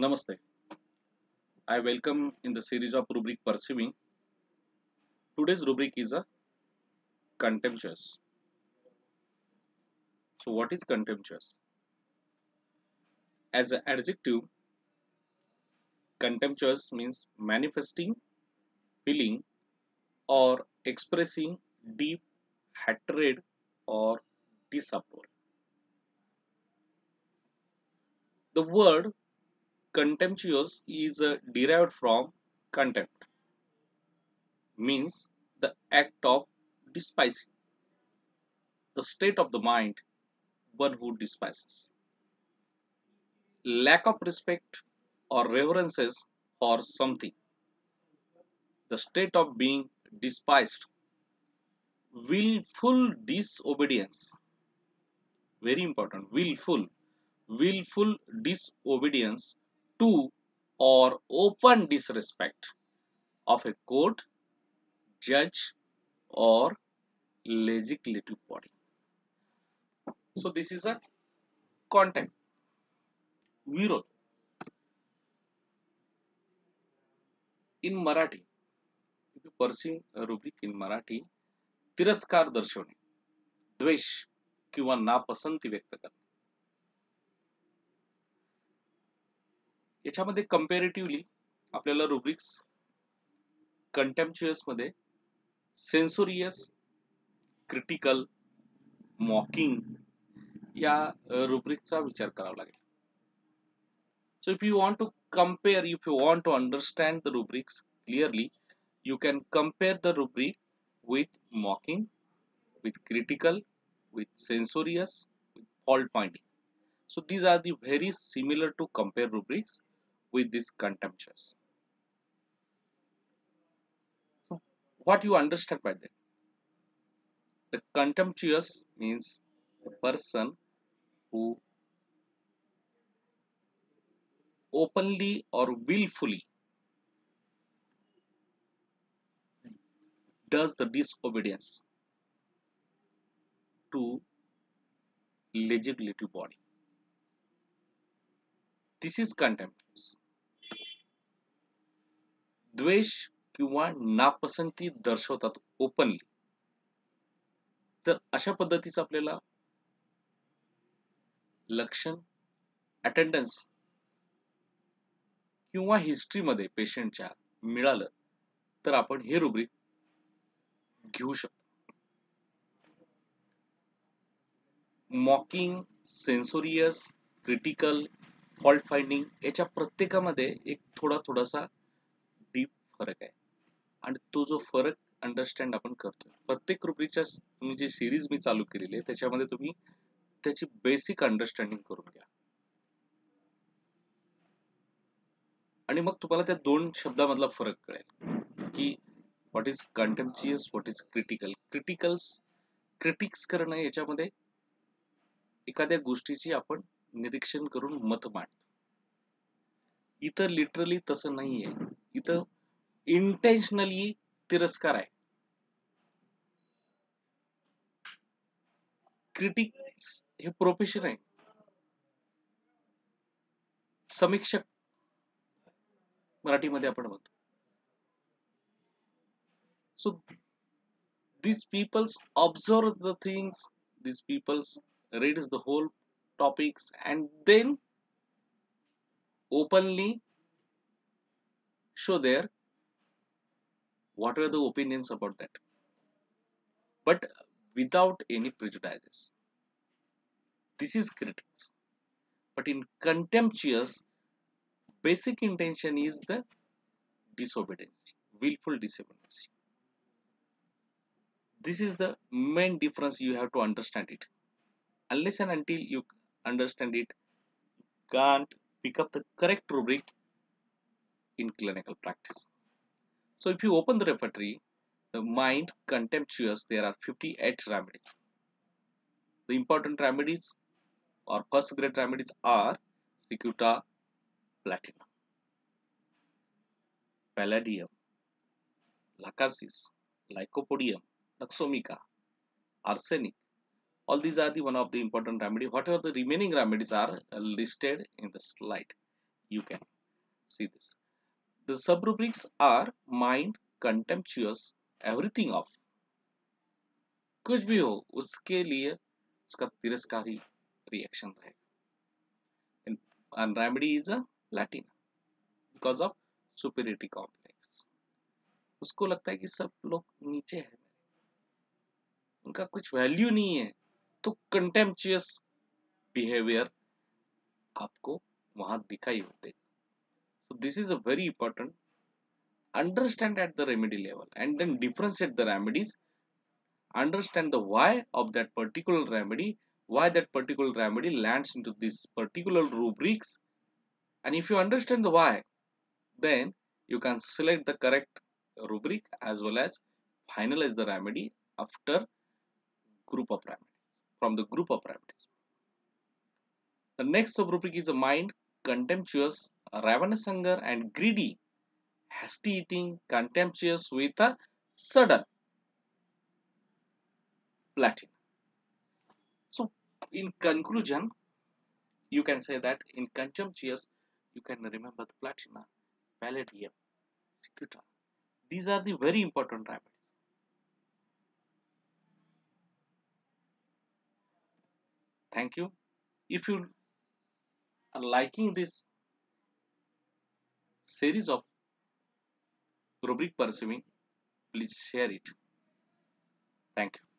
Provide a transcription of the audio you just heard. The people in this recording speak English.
Namaste. I welcome in the series of rubric Perceiving. Today's rubric is a contemptuous. So, what is contemptuous? As an adjective, contemptuous means manifesting, feeling, or expressing deep hatred or disapproval. The word contemptuous is uh, derived from contempt, means the act of despising, the state of the mind one who despises. Lack of respect or reverences for something, the state of being despised. Willful disobedience, very important, willful, willful disobedience to or open disrespect of a court, judge, or legislative body. So this is a contempt, विरोध. In Marathi, if you perceive a rubric in Marathi, तिरस्कार दर्शवणे, द्वेष किंवा नापसंती व्यक्त करणे. याच्यामध्ये comparatively आपल्याला rubrics कंटेम्प्च्युअसमध्ये सेन्सोरियस क्रिटिकल मॉकिंग या रुब्रिकचा विचार करावा लागेल so if you want to compare if you want to understand the rubrics clearly you can compare the rubric with mocking with critical with censorious with fault finding so these are the very similar to compare rubrics with this contemptuous so what you understand by that the contemptuous means the person who openly or willfully does the disobedience to legislative body. This is contemptuous. द्वेष किंवा नापसंती दर्शवतात openly तर अशा पद्धतीचं आपल्याला लक्षण attendance किंवा हिस्ट्रीमध्ये पेशंटच्या मिळालं तर आपण हे रुब्रिक घेऊ शकतो mocking censorious critical fault finding याच्या प्रत्येकामध्ये एक थोडा थोडासा डीप फरक आहे. आणि तो जो फरक अंडरस्टँड आपण करतो प्रत्येक रुपीच्या तुम्ही जी सिरीज मी चालू केलेली आहे त्याच्यामध्ये तुम्ही त्याची बेसिक अंडरस्टँडिंग करून घ्या. आणि मग तुम्हाला त्या दोन शब्दामधला फरक कळेल. की what is contemptuous what is critical criticals critics करणं याच्यामध्ये एखाद्या गोष्टीची आपण निरीक्षण करून मत मांडतो. इथं लिटरली तसं नाहीये. इथं इंटेन्शनली तिरस्कार आहे. क्रिटिक्स हे प्रोफेशन आहे. समीक्षक मराठीमध्ये आपण म्हणतो. So these peoples observe the things things peoples read is the whole topics and then openly show their what are the opinions about that. But without any prejudices. This is critics. But in contemptuous basic intention is the disobedience willful disobedience. This is the main difference you have to understand it. Unless and until you understand it can't pick up the correct rubric in clinical practice so if you open the repertory the mind contemptuous there are 58 remedies the important remedies or first grade remedies are cicuta platinum palladium lachesis lycopodium Nux vomica, arsenic. All these are the one of the important remedy. Whatever the remaining remedies are listed in the slide. you can see this the sub rubrics are mind contemptuous everything of कुछ भी हो उसके लिए उसका तिरस्कारी reaction रहेगा and remedy is a latin because of superiority complex उसको लगता है कि सब लोग नीचे है उनका कुछ वैल्यू नहीं है तो कंटेम्पचुअस बिहेवियर आपको वहां दिखाई होते so this is a very important understand at the remedy level and then differentiate the remedies understand the why of that particular remedy why that particular remedy lands into this particular rubrics and if you understand the why then you can select the correct rubric as well as finalize the remedy after group of remedies from the group of remedies. The next subrubric is a mind, contemptuous, ravenous hunger and greedy, hasty eating, contemptuous with a sudden platinum. So in conclusion, you can say that in contemptuous, you can remember the platina, palladium, cicuta. These are the very important remedies. Thank you. If you are liking this series of rubric pursuing please share it. Thank you